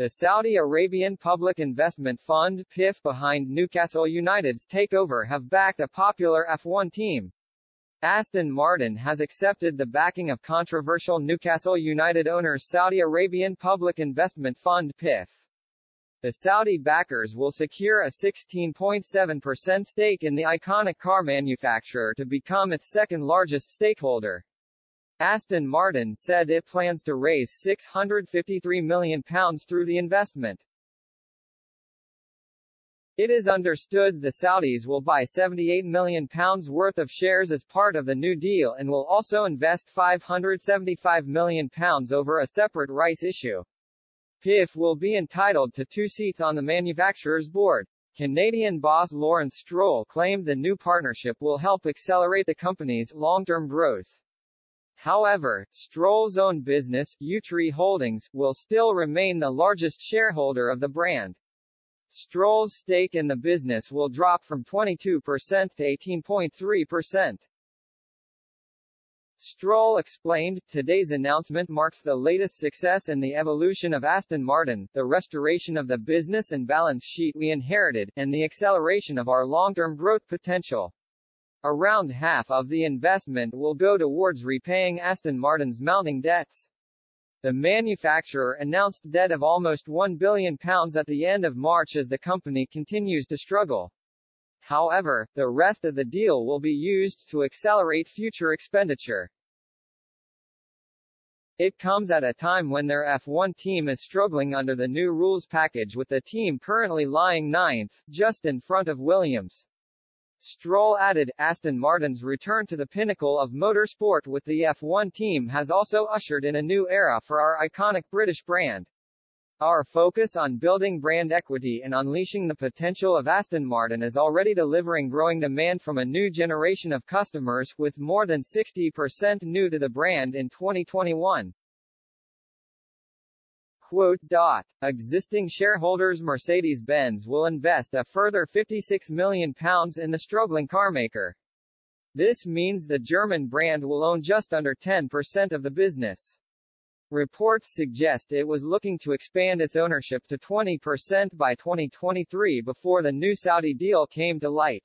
The Saudi Arabian Public Investment Fund PIF behind Newcastle United's takeover have backed a popular F1 team. Aston Martin has accepted the backing of controversial Newcastle United owners Saudi Arabian Public Investment Fund PIF. The Saudi backers will secure a 16.7% stake in the iconic car manufacturer to become its second largest stakeholder. Aston Martin said it plans to raise £653 million through the investment. It is understood the Saudis will buy £78 million worth of shares as part of the New Deal and will also invest £575 million over a separate rights issue. PIF will be entitled to two seats on the manufacturer's board. Canadian boss Lawrence Stroll claimed the new partnership will help accelerate the company's long-term growth. However, Stroll's own business, Yewtree Holdings, will still remain the largest shareholder of the brand. Stroll's stake in the business will drop from 22% to 18.3%. Stroll explained, today's announcement marks the latest success in the evolution of Aston Martin, the restoration of the business and balance sheet we inherited, and the acceleration of our long-term growth potential. Around half of the investment will go towards repaying Aston Martin's mounting debts. The manufacturer announced debt of almost £1 billion at the end of March as the company continues to struggle. However, the rest of the deal will be used to accelerate future expenditure. It comes at a time when their F1 team is struggling under the new rules package with the team currently lying ninth, just in front of Williams. Stroll added, Aston Martin's return to the pinnacle of motorsport with the F1 team has also ushered in a new era for our iconic British brand. Our focus on building brand equity and unleashing the potential of Aston Martin is already delivering growing demand from a new generation of customers, with more than 60% new to the brand in 2021. Quote, dot, existing shareholders Mercedes-Benz will invest a further £56 million in the struggling carmaker. This means the German brand will own just under 10% of the business. Reports suggest it was looking to expand its ownership to 20% by 2023 before the new Saudi deal came to light.